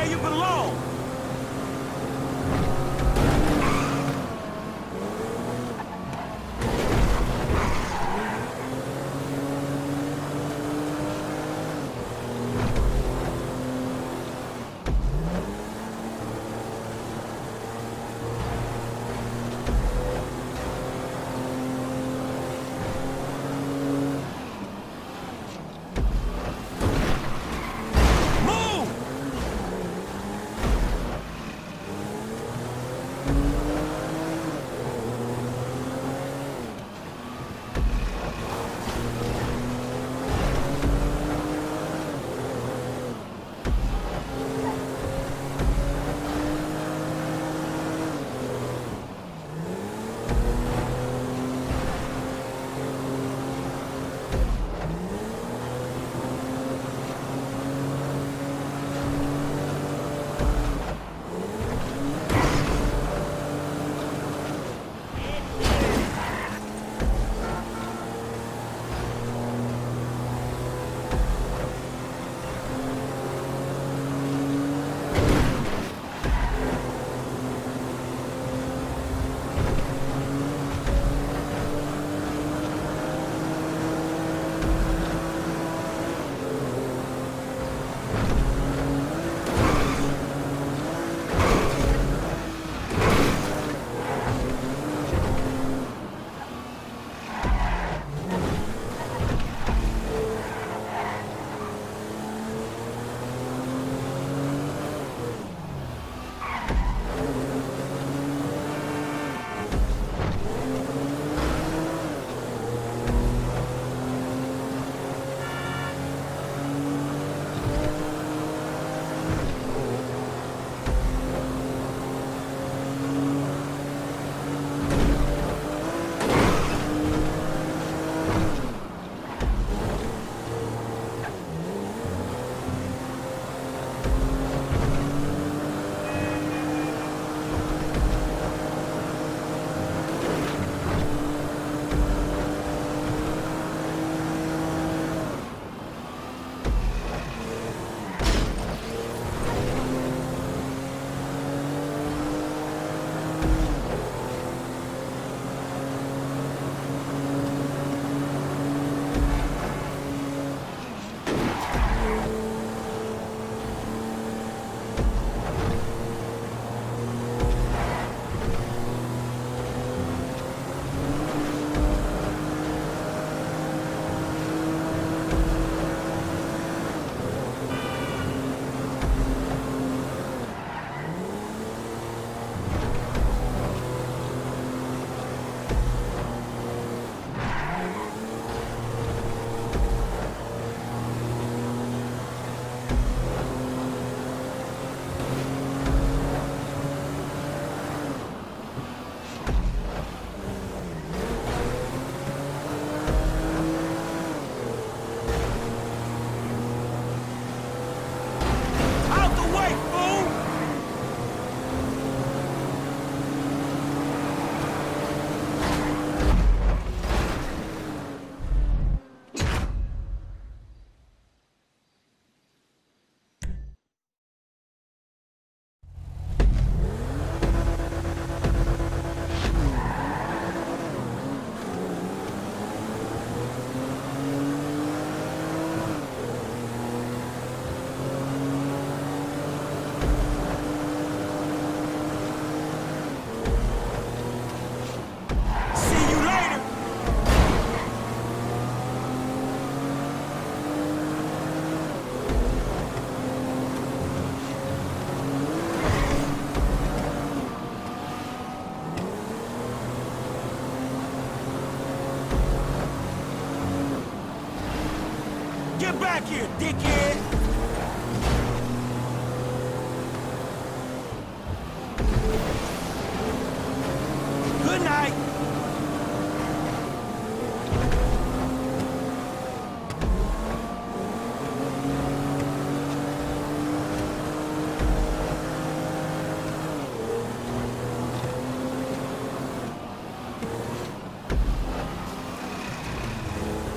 where you belong.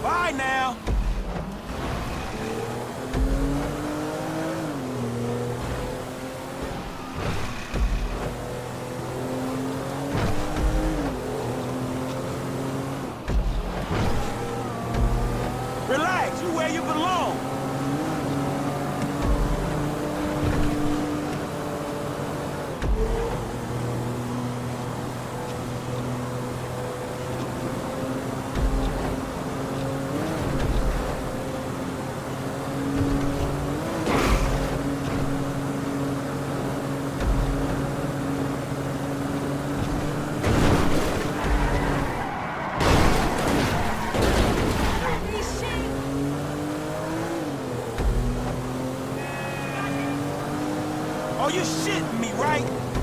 Bye now. Oh, you shitting me, right?